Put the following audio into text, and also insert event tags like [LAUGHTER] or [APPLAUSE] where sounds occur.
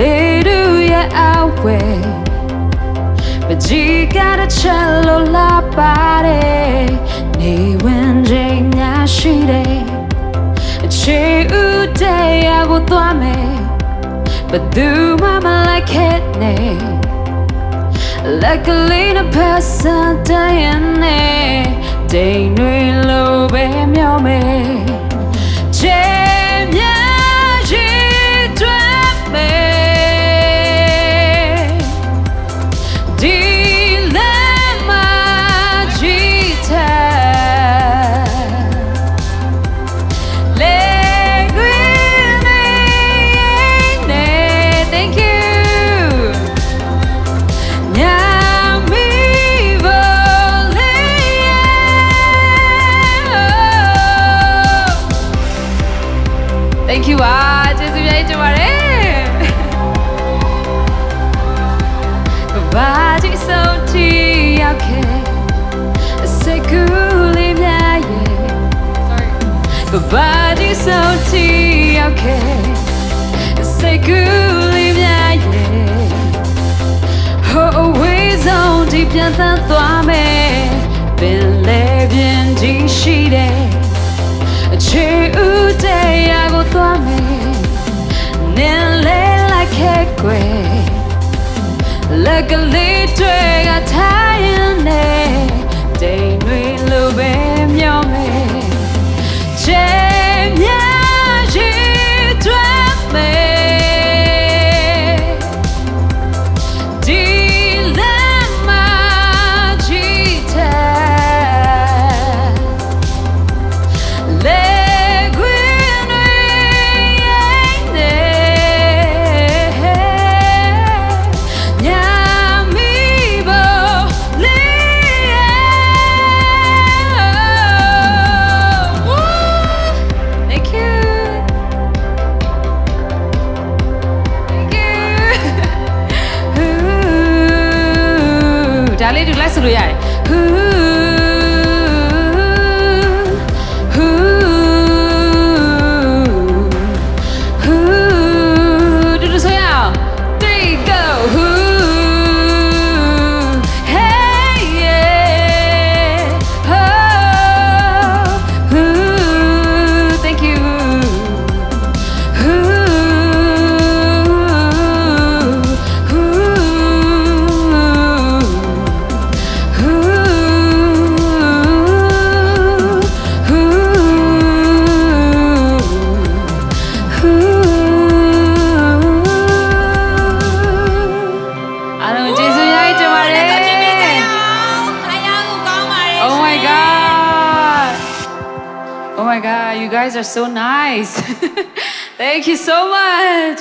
Later, yeah, I'll wait. But you got a cello la pare Ni wen jing ya shide Che u te ya go twa me But do mama like it Like a little person dying Thank you ပါကျေးဇူးများကြီးတင်ပါတယ်ဘာဒီဆုံးတီရောက်ခဲ့စိတ်ကူးလေးများရဲ့ sorry ဘာဒီဆုံးတီရောက်ခဲ့စိတ်ကူးလေးများရဲ့ Oh away zone ဒီပြန်သန်းသွားမယ်ပင်လေပြင်းကြီးရှိတယ် like a lead train attack လေးတူလိုက်ဆိုလို့ရတယ်ဟူဟူ god. Oh my god, you guys are so nice. [LAUGHS] Thank you so much.